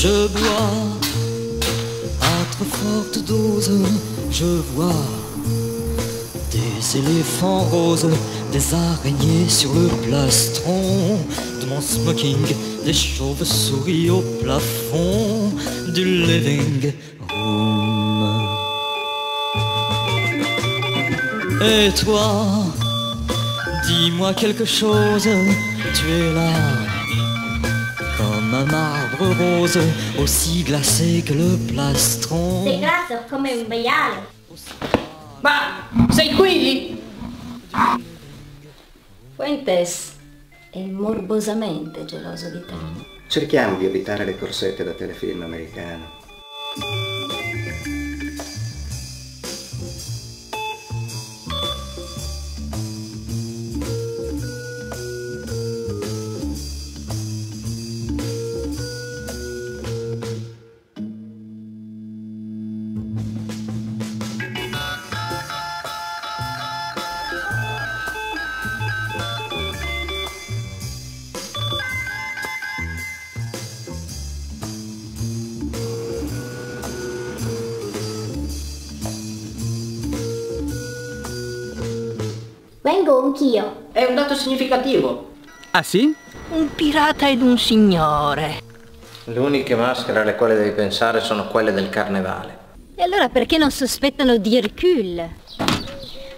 Je bois à trop forte dose, je vois des éléphants roses, des araignées sur le plastron de mon smoking, des chauves-souris au plafond du living room. Et toi, dis-moi quelque chose, tu es là rose, aussi glacé que le plastron. Sei grasso come un maiale. Ma sei qui? Fuentes è morbosamente geloso di te. Cerchiamo di evitare le corsette da telefilm americano. Vengo anch'io. È un dato significativo. Ah sì? Un pirata ed un signore. Le uniche maschere alle quali devi pensare sono quelle del carnevale. E allora perché non sospettano di Hercule?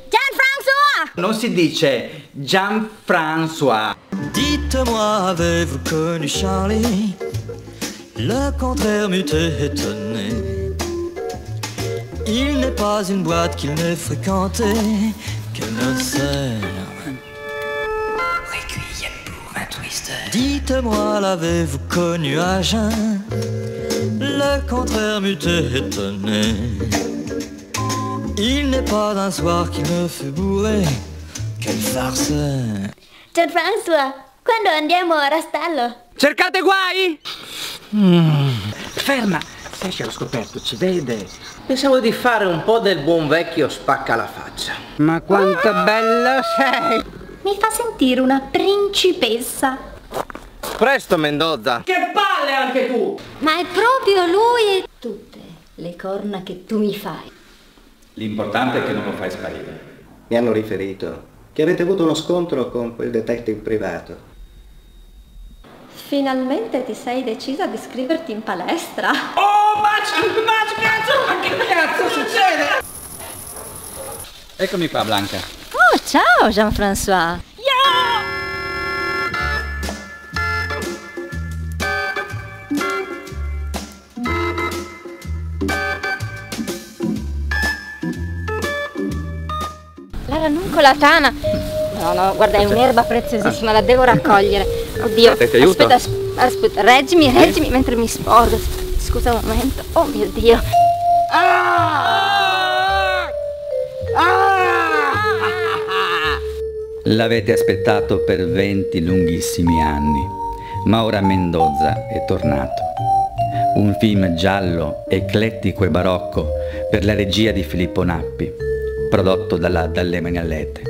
Jean-François! Non si dice Jean-François. Dites-moi, avez-vous connu Charlie Le contraire m'eût étonné. Il n'est pas une boîte qu'il n'ait fréquentée que. Requiem pour un twister. Dites-moi, l'avez-vous connu à jeun? Le contraire m'eût étonné. Il n'est pas un soir qui me fut bourré. Quelle farceur. Jean-François, quando andiamo a Rastello? Cercate guai? Ferma. Se esce allo scoperto ci vede. Pensavo di fare un po' del buon vecchio spacca la faccia. Ma quanto bello sei! Mi fa sentire una principessa. Presto Mendoza! Che palle anche tu! Ma è proprio lui! Tutte le corna che tu mi fai. L'importante è che non lo fai sparire. Mi hanno riferito che avete avuto uno scontro con quel detective privato. Finalmente ti sei decisa di iscriverti in palestra. Oh, ma, ma cazzo, ma che cazzo succede? Eccomi qua, Blanca. Oh, ciao Jean-François! La ranuncolatana. No, no, guarda, è un'erba preziosissima, la devo raccogliere. Oddio. Aspetta, ti aiuto? Aspetta, as- aspetta, reggimi, reggimi mentre mi sporgo. Scusa un momento. Oh mio Dio. L'avete aspettato per 20 lunghissimi anni, ma ora Mendoza è tornato. Un film giallo, eclettico e barocco per la regia di Filippo Nappi, prodotto dalla Dalle Magnalette.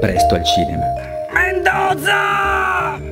Presto al cinema. Mendoza!